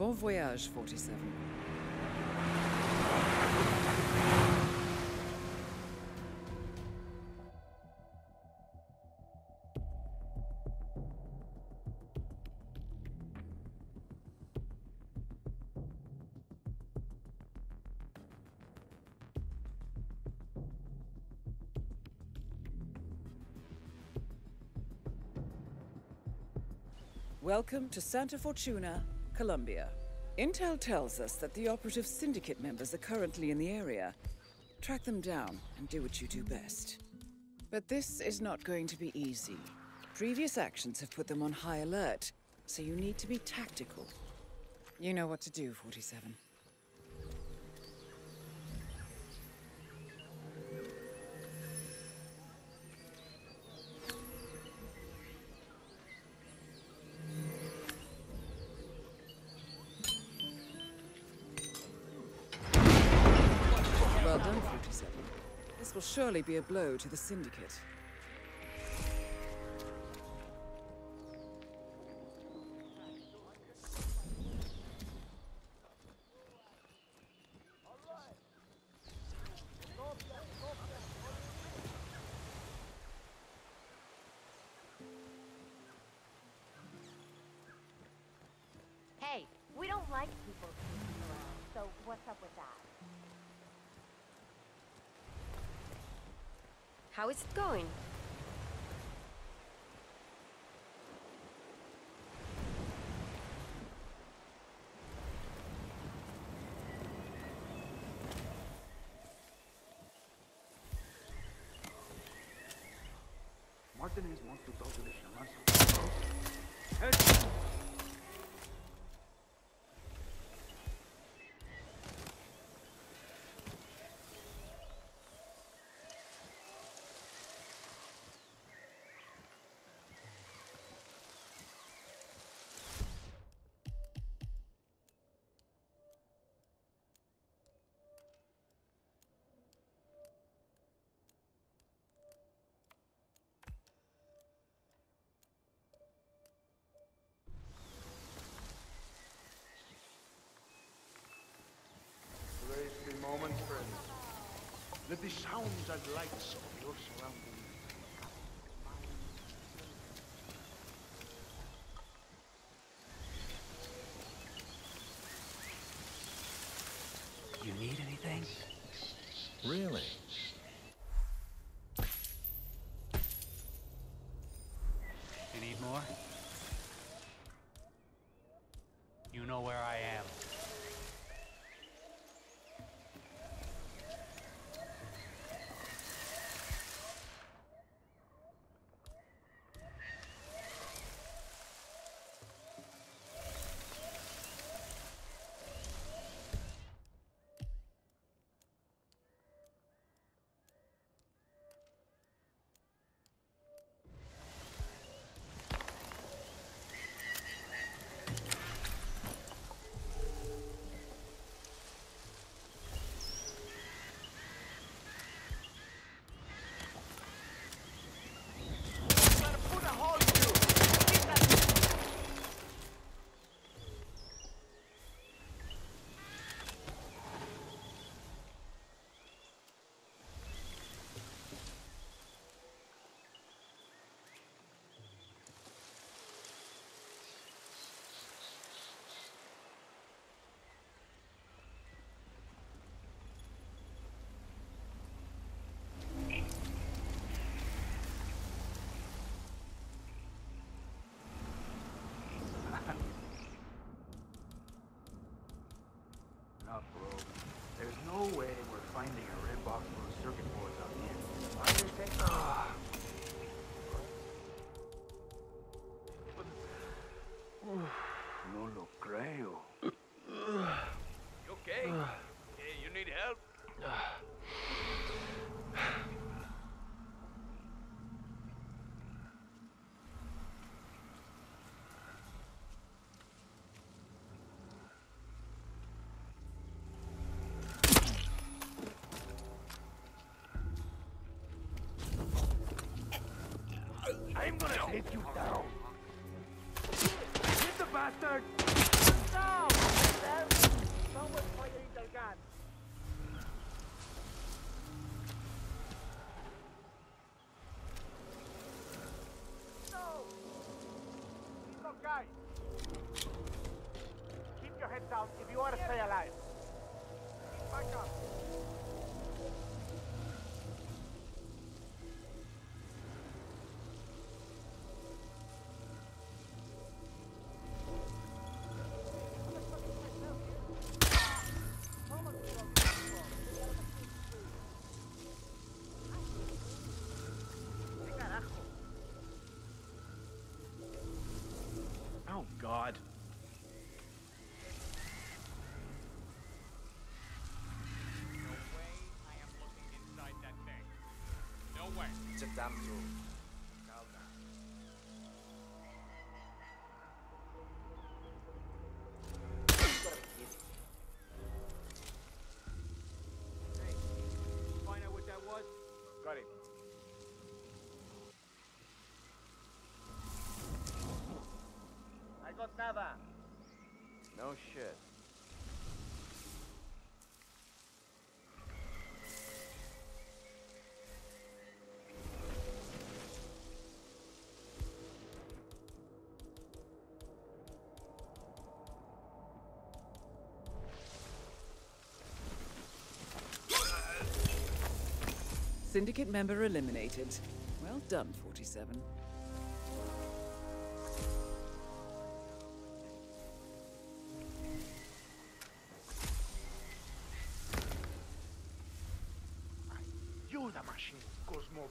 Bon voyage, 47. Welcome to Santa Fortuna, Colombia. Intel tells us that the operative syndicate members are currently in the area. Track them down and do what you do best. But this is not going to be easy. Previous actions have put them on high alert, so you need to be tactical. You know what to do, 47. Surely be a blow to the Syndicate. Hey, we don't like people so what's up with that? How is it going? Martinez wants to talk to the. Hey! The sounds and lights of your surroundings You need anything? Really? You need more? You know where I am. Enough, bro. There's no way we're finding a red box of circuit boards out here. Understand? Ah. No I'm gonna take you down. Hit the bastard! Down! Someone's their gun. No! Keep your head down if you want to God. No way I am looking inside that thing. No way. It's a damn tool. Calm down. Hey, find out what that was? Got it. Syndicate member eliminated. Well done, 47. You the machine goes more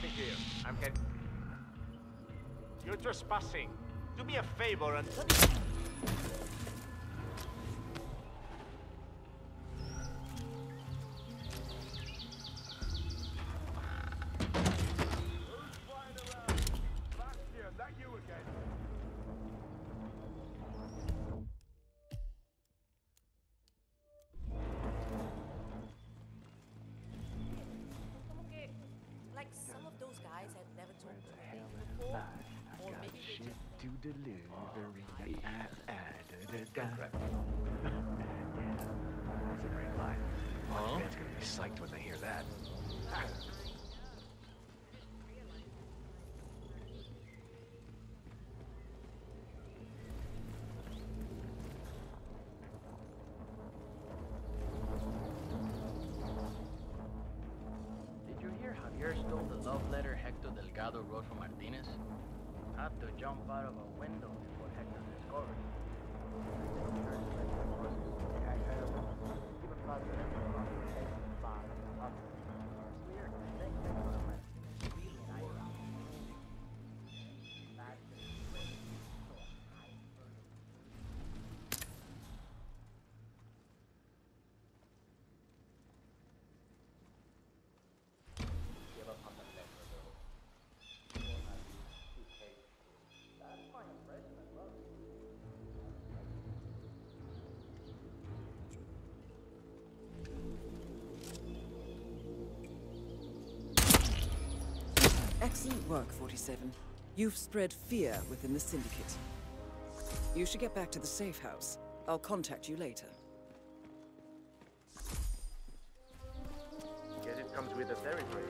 Nothing here. I'm head. You're trespassing. Do me a favor and. To deliver in the That's a great line. Huh? Man's gonna be psyched when they hear that. Did you hear Javier stole the love letter Hector Delgado wrote for Martinez? Had to jump out of a window before Hector discovered it. Excellent work, 47. You've spread fear within the Syndicate. You should get back to the safe house. I'll contact you later. Guess it comes with the territory.